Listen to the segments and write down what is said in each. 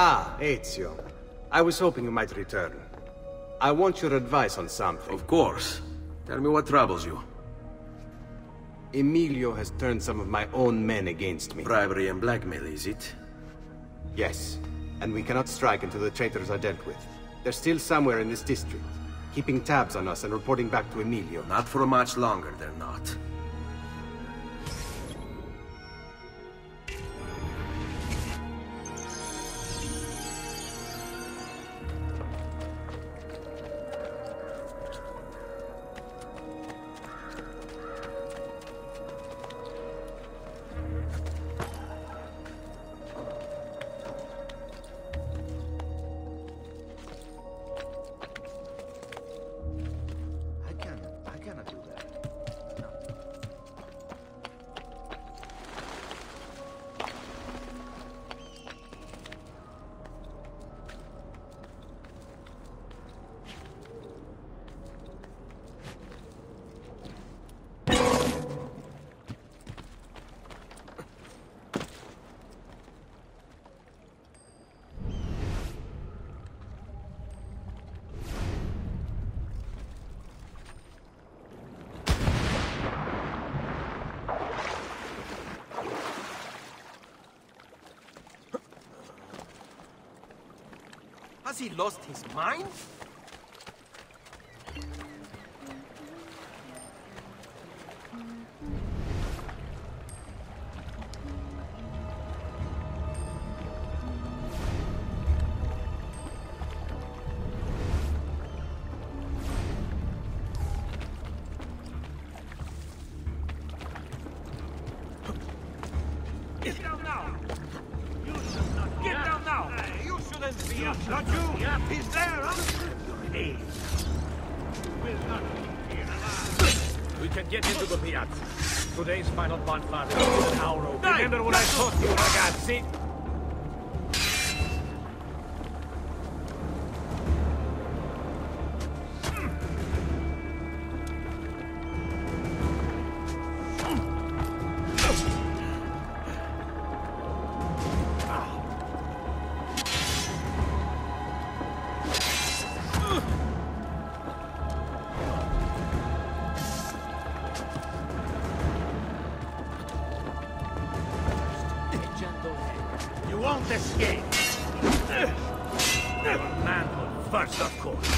Ah, Ezio. I was hoping you might return. I want your advice on something. Of course. Tell me what troubles you. Emilio has turned some of my own men against me. Bribery and blackmail, is it? Yes. And we cannot strike until the traitors are dealt with. They're still somewhere in this district, keeping tabs on us and reporting back to Emilio. Not for much longer, they're not. Has he lost his mind? Be up! He's there, not. We can get into the piazza. Today's final bonfire is an hour over. Remember what I taught you, ragazzi? Escape. Manhood first, of course.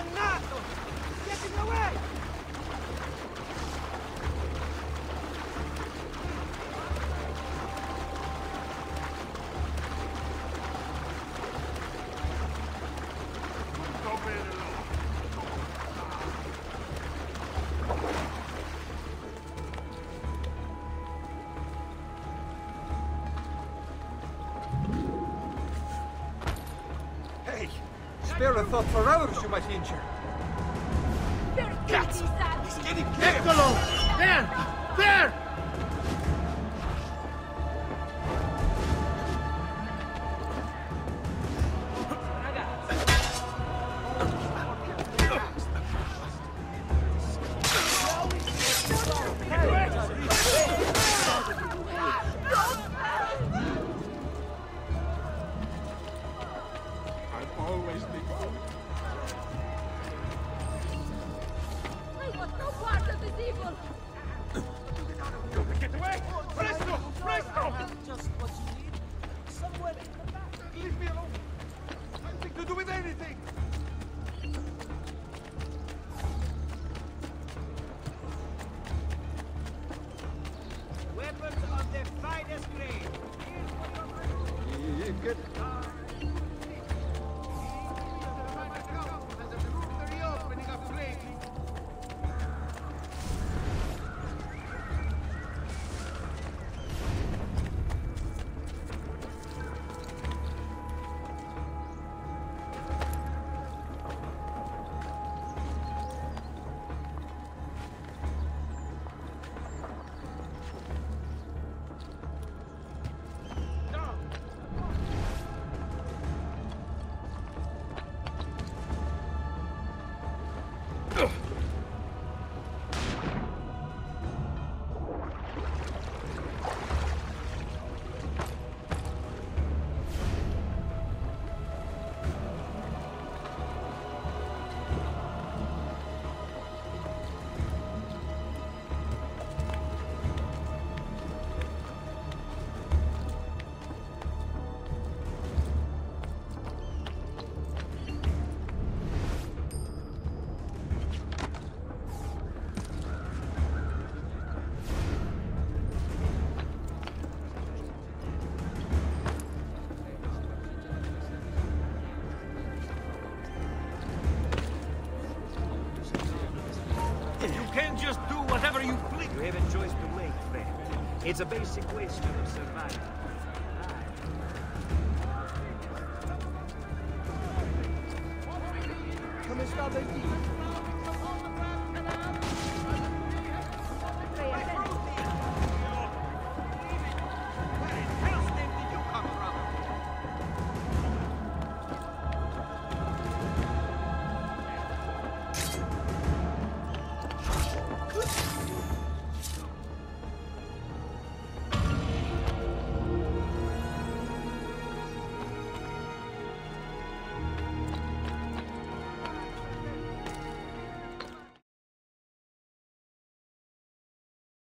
¡Mangato! ¡Get in the way! Vera thought for hours you might injure. Cats! He's getting close! There! There! It's a basic question of survival. Come stop